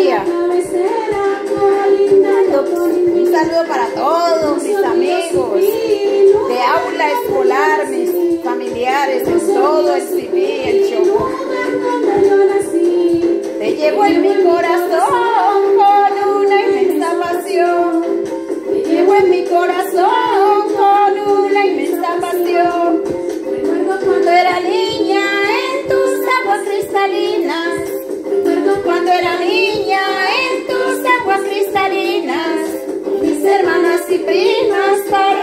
Un saludo para todos mis amigos de aula escolar, mis familiares, en todo el civil, el Chocó. Te llevo en mi corazón con una inmensa pasión. Te llevo en mi corazón con una inmensa pasión. Recuerdo cuando era niña en tus aguas cristalinas. и при нас